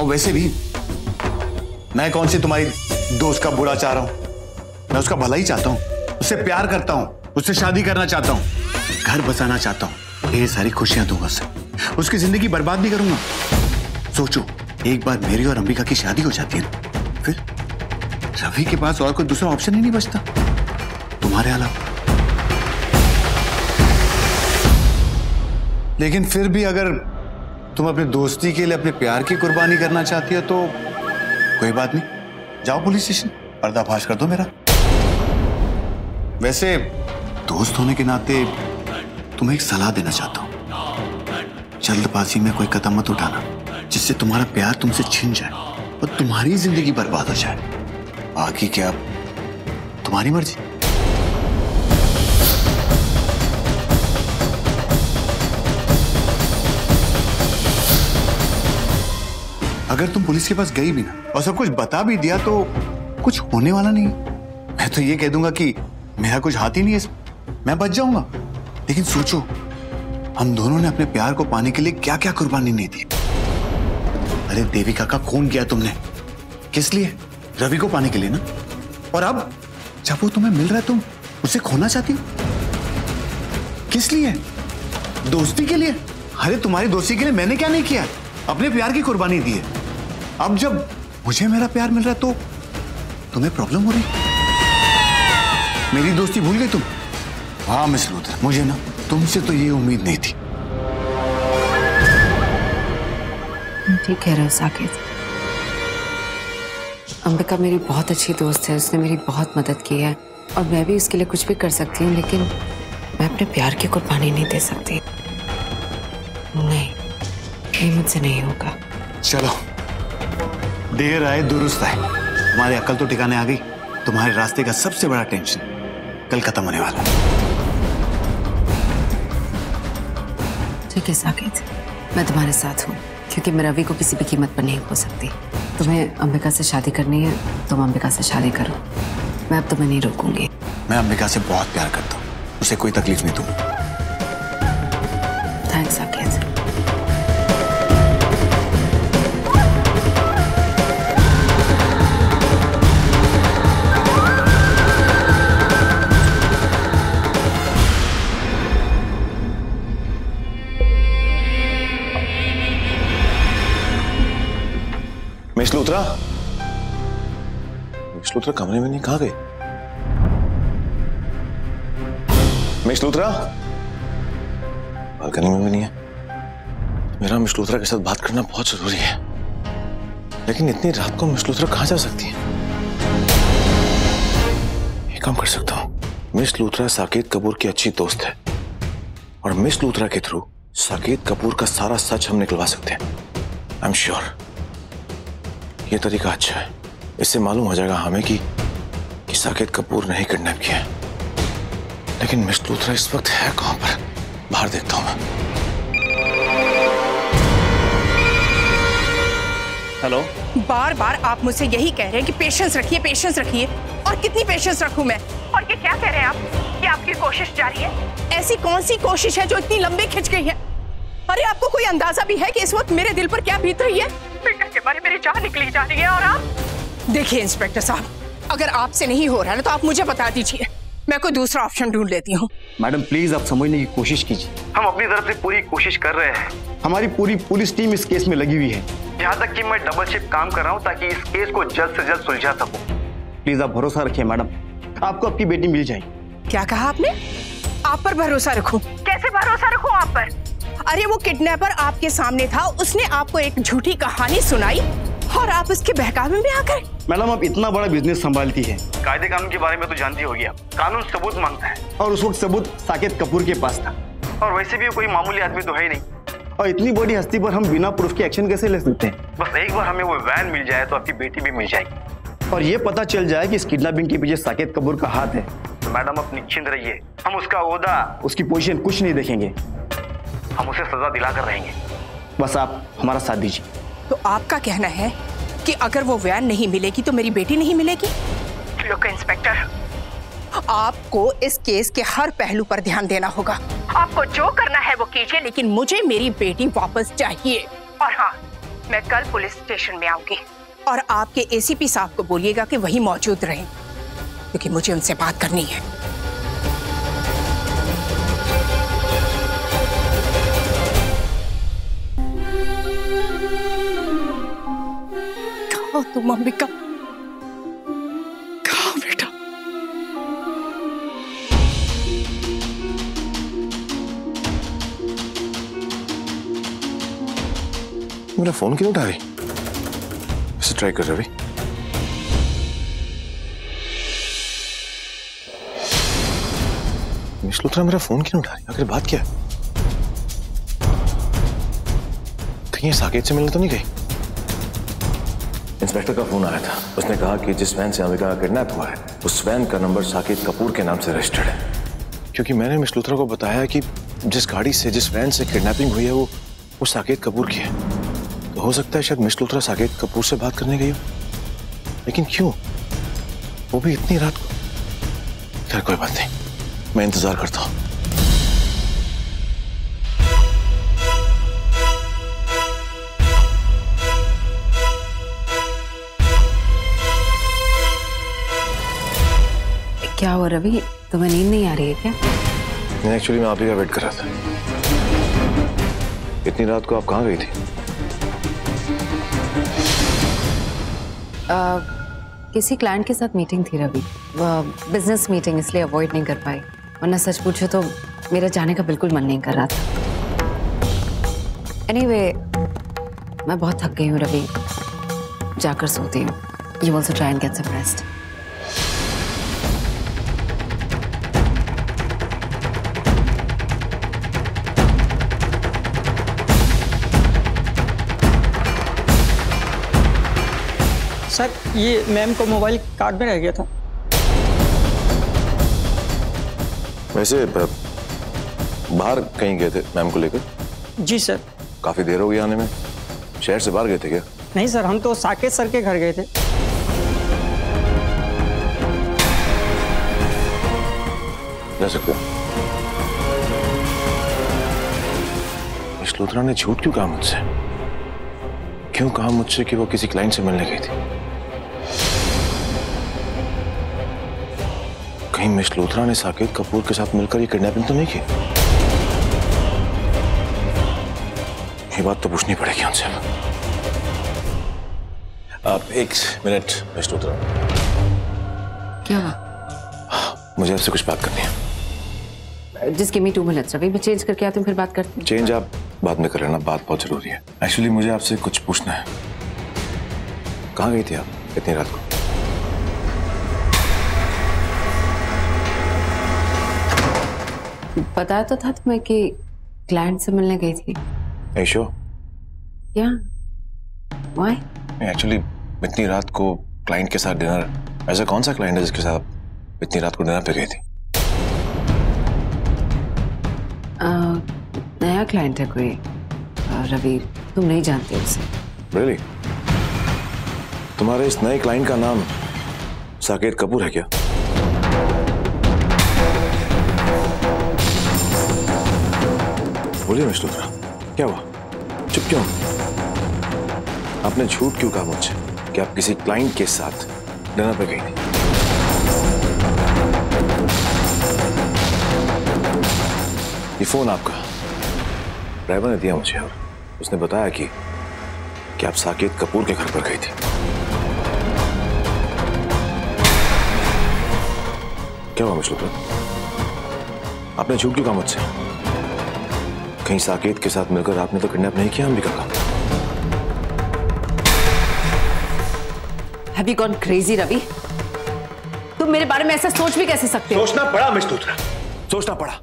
और वैसे भी मैं कौन सी तुम्हारी दोस्त का बुरा चाह रहा हूँ? मैं उसका भला ही चाहता हूँ। उससे प्यार करता हूँ। उससे शादी करना चाहता हूँ। घर बसाना चाहता हूँ। ढेर सारी खुशियाँ दूँगा उसे उसकी ज़िंदगी बर्बाद नहीं करूँगा। सोचो, एक बार मेरी और अंबिका की शादी हो जाती है ना, फिर रवि के पास और कोई दूसरा ऑप्शन ही नहीं बचता। तुम्हारे अलावा। लेकिन फिर भी अगर तुम अपनी दोस्ती के लिए, अपने प्यार की कुर्बानी करना चाहती हो तो कोई बात नहीं। जाओ पुलिस स्टेशन, पर्दाफाश कर दो मेरा। वैसे, दोस्त होने के नाते तुम्हें एक सलाह देना चाहता हूँ। जल्दबाजी में कोई कदम मत उठाना, जिससे तुम्हारा प्यार तुमसे छिन जाए और तुम्हारी ज़िंदगी बर्बाद हो जाए। बाकी क्या? तुम्हारी मर्ज़ी। अगर तुम पुलिस के पास गई भी ना, और सब कुछ बता भी दिया तो कुछ होने वाला नहीं। मैं तो ये कह दूँगा कि मेरा कुछ हाथ ही नहीं है मैं बच जाऊँगा। लेकिन सोचो, हम दोनों ने अपने प्यार को पाने के लिए क्या क्या कुर्बानी नहीं दी। अरे देविका का खून किया तुमने। किस लिए? रवि को पाने के लिए ना? और अब, जब वो तुम्हें मिल रहा है, तुम उसे खोना चाहती हो? किस लिए? दोस्ती के लिए? अरे, तुम्हारी दोस्ती के लिए मैंने क्या नहीं किया? अपने प्यार की कुर्बानी दी है। अब जब मुझे मेरा प्यार मिल रहा है तो तुम्हें प्रॉब्लम हो रही मेरी दोस्ती भूल गई तुम? हाँ मिस लूथर मुझे ना तुमसे तो ये उम्मीद नहीं थी। ठीक कह रहे हो साकेत। अंबिका मेरी बहुत अच्छी दोस्त है उसने मेरी बहुत मदद की है। और मैं भी उसके लिए कुछ भी कर सकती हूँ लेकिन मैं अपने प्यार की कुर्बानी नहीं दे सकती। नहीं ये मुझसे नहीं होगा। चलो। देर आए दुरुस्त आए। तुम्हारी अकल तो ठिकाने आ गई। तुम्हारे रास्ते का सबसे बड़ा टेंशन कल खत्म होने वाला ठीक है साकेत। मैं तुम्हारे साथ हूँ क्योंकि मैं रवि को किसी भी कीमत पर नहीं खो सकती। तुम्हें अंबिका से शादी करनी है तुम अंबिका से शादी करो। मैं अब तुम्हें नहीं रोकूँगी। मैं अंबिका से बहुत प्यार करता हूँ। उसे कोई तकलीफ़ नहीं दूँगा। थैंक्स साकेत। मिस कमरे में नहीं कहा गए मिस लूथरा बालकनी में भी नहीं है। मेरा मिस लूथरा के साथ बात करना बहुत ज़रूरी है। लेकिन इतनी रात को मिस लूथरा कहाँ जा सकती है? एक काम कर सकता हूँ। मिस लूथरा साकेत कपूर की अच्छी दोस्त है। और मिस लूथरा के थ्रू साकेत कपूर का सारा सच हम निकलवा सकते हैं। आई एम श्योर ये तरीका अच्छा है। इससे मालूम हो जाएगा हमें कि, कि साकेत कपूर ने ही किडनैप किया है। लेकिन मिस लूथरा इस वक्त है कहाँ पर? बाहर देखता हूँ मैं। हेलो? बार बार आप मुझसे यही कह रहे हैं कि पेशेंस रखिए पेशेंस रखिए। और कितनी पेशेंस रखूँ मैं? और ये क्या कह रहे हैं आप? कि आपकी कोशिश जारी है? ऐसी कौन सी कोशिश है जो इतनी लंबी खिंच गई है? अरे आपको कोई अंदाज़ा भी है कि इस वक्त मेरे दिल पर क्या बीत रही है? बेटा के बारे मेरी जान निकली जा रही है और आप? देखिए इंस्पेक्टर साहब अगर आपसे नहीं हो रहा है ना तो आप मुझे बता दीजिए। मैं कोई दूसरा ऑप्शन ढूंढ लेती हूँ। मैडम प्लीज़ आप समझने की कोशिश कीजिए। हम अपनी तरफ़ से पूरी कोशिश कर रहे हैं। हमारी पूरी पुलिस टीम इस केस में लगी हुई है। यहाँ तक कि मैं डबल शिफ्ट काम कर रहा हूँ ताकि इस केस को जल्द से जल्द सुलझा सकूँ। प्लीज़ आप भरोसा रखिए मैडम। आपको आपकी बेटी मिल जाएगी। क्या कहा आपने? आप पर भरोसा रखूँ? कैसे भरोसा रखूँ आप पर? अरे वो किडनैपर आपके सामने था उसने आपको एक झूठी कहानी सुनाई। और आप उसके बहकावे में आ गए मैडम आप इतना बड़ा बिज़नेस संभालती है। कायदे कानून के बारे में तो जानती होगी आप। कानून सबूत माँगता है। और उस वक्त सबूत साकेत कपूर के पास था। और वैसे भी कोई मामूली आदमी तो है ही नहीं। और इतनी बड़ी हस्ती पर हम बिना प्रूफ के एक्शन कैसे ले सकते हैं? बस एक बार हमें वो वैन मिल जाए तो आपकी बेटी भी मिल जाएगी। और ये पता चल जाए कि इस किडनैपिंग के पीछे साकेत कपूर का हाथ है। तो मैडम आप निश्चिंत रहिए। हम उसका ओहदा उसकी पोजीशन कुछ नहीं देखेंगे। हम उसे सजा दिलाकर रहेंगे। बस आप हमारा साथ दीजिए। तो आपका कहना है कि अगर वो वैन नहीं मिलेगी तो मेरी बेटी नहीं मिलेगी? लुक इंस्पेक्टर आपको इस केस के हर पहलू पर ध्यान देना होगा। आपको जो करना है वो कीजिए लेकिन मुझे मेरी बेटी वापस चाहिए। और हाँ मैं कल पुलिस स्टेशन में आऊँगी। और आपके एसीपी साहब को बोलिएगा कि वही मौजूद रहे क्योंकि मुझे उनसे बात करनी है। कहा तुम अंबिका। कहा बेटा? मेरा फ़ोन क्यों उठा रही? इसे ट्राई कर रवि मिस मेरा फ़ोन क्यों उठा रही? आखिर बात क्या है? कहीं साकेत से मिलने तो नहीं गई? इंस्पेक्टर का फ़ोन आया था। उसने कहा कि जिस वैन से अंबिका का किडनैप हुआ है, उस वैन का नंबर साकेत कपूर के नाम से रजिस्टर्ड है। क्योंकि मैंने मिस लुथरा को बताया कि जिस गाड़ी से, जिस वैन से किडनैपिंग हुई है, वो वो साकेत कपूर की है। तो हो सकता है शायद मिस लुथरा साकेत कपूर से बात करने गई हो। लेकिन क्यों? वो भी इतनी रात को खैर, कोई बात नहीं। मैं इंतज़ार करता हूँ। हुआ रवि तुम्हें नींद नहीं आ रही है क्या? मैं एक्चुअली मैं आप ही का वेट कर रहा था। इतनी रात को आप कहाँ गई थी? आ, किसी क्लाइंट के साथ मीटिंग थी रवि। बिज़नेस मीटिंग इसलिए अवॉइड नहीं कर पाई। वरना सच पूछो तो मेरा जाने का बिल्कुल मन नहीं कर रहा था। एनीवे anyway, मैं बहुत थक गई हूँ रवि। जाकर सोती हूँ। You also try and get some rest sir ये मैम को मोबाइल कार्ड में रह गया था। वैसे बाहर कहीं गए थे मैम को लेकर? जी सर। काफ़ी देर हो गई आने में। शहर से बाहर गए थे क्या? नहीं सर हम तो साकेत सर के घर गए थे। जा सकते मिस लूथरा ने झूठ क्यों कहा मुझसे? क्यों कहा मुझसे कि वो किसी क्लाइंट से मिलने गई थी? कहीं मिस लूथरा ने साकेत कपूर के साथ मिलकर ये किडनैपिंग तो नहीं की? ये बात तो पूछनी पड़ेगी उनसे। आप एक मिनट मिस लूथरा क्या हुआ? मुझे आपसे कुछ बात करनी है। जिस give me two minutes Ravi मैं चेंज करके आती हूँ फिर बात करते हैं। चेंज आप बाद में कर लेना बात बहुत ज़रूरी है। एक्चुअली मुझे आपसे कुछ पूछना है। कहाँ गई थी आप इतनी रात को? बताया तो था तुम्हें कि क्लाइंट से मिलने गई थी। ऐशो क्या वाई एक्चुअली इतनी रात को क्लाइंट के साथ डिनर ऐसा कौन सा क्लाइंट है जिसके साथ इतनी रात को डिनर पे गई थी? नया क्लाइंट है कोई? रवि तुम नहीं जानते उसे। रियली तुम्हारे इस नए क्लाइंट का नाम साकेत कपूर है क्या? बोलिए लुथरा क्या हुआ? चुप क्यों? आपने झूठ क्यों कहा मुझसे कि आप किसी क्लाइंट के साथ डिनर पे गई थी? ये फ़ोन आपका। ड्राइवर ने दिया मुझे और उसने बताया कि कि आप साकेत कपूर के घर पर गई थी। क्या हुआ मिस्टर आपने झूठ क्यों कहा मुझसे? कहीं साकेत के साथ मिलकर आपने तो किडनैप नहीं किया अंबिका का have you gone crazy Ravi तुम मेरे बारे में ऐसा सोच भी कैसे सकते हो? सोचना पड़ा मिस सोचना पड़ा।